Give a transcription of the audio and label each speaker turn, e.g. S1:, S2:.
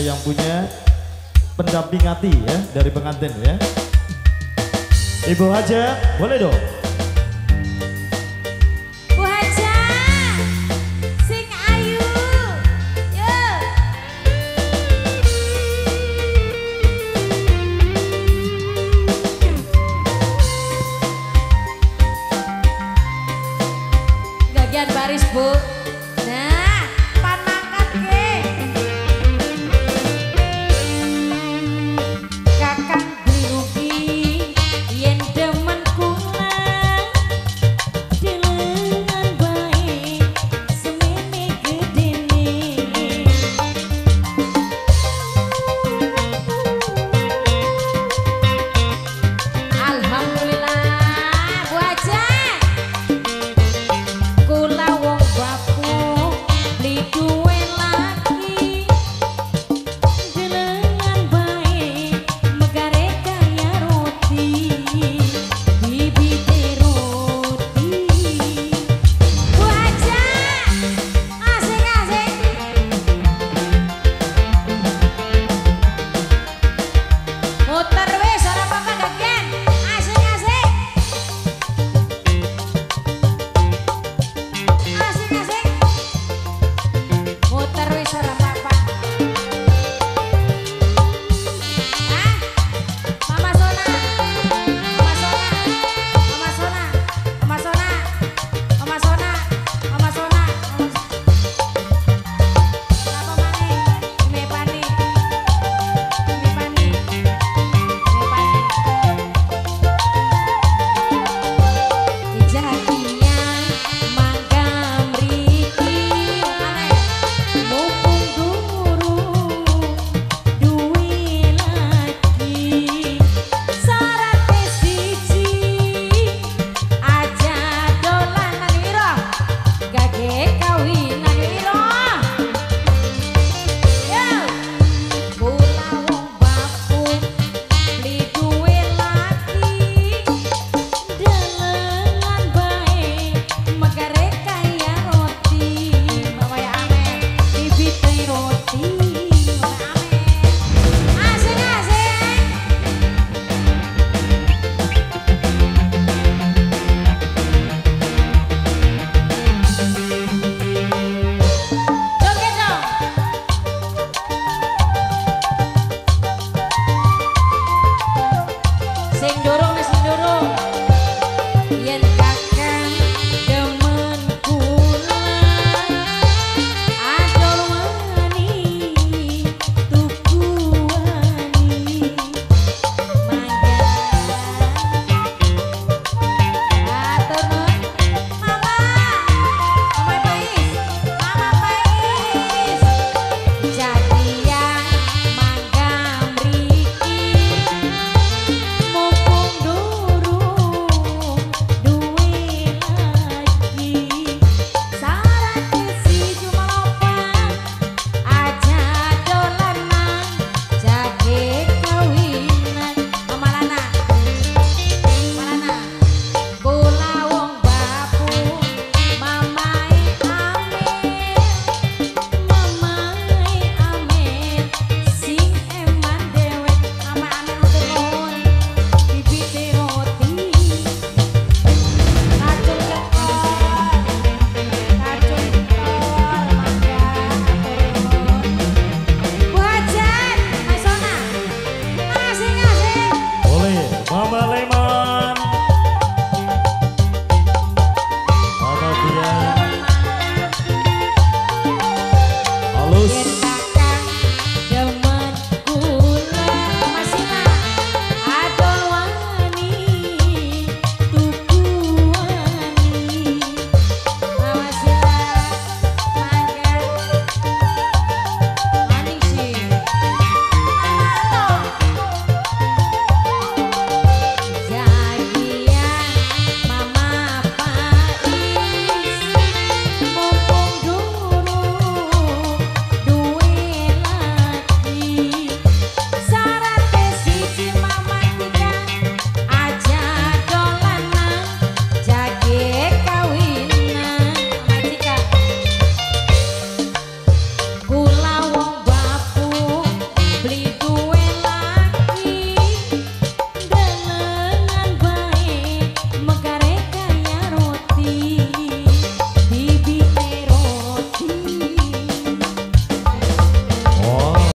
S1: yang punya pendamping hati ya dari pengantin ya. Ibu Haja boleh dong.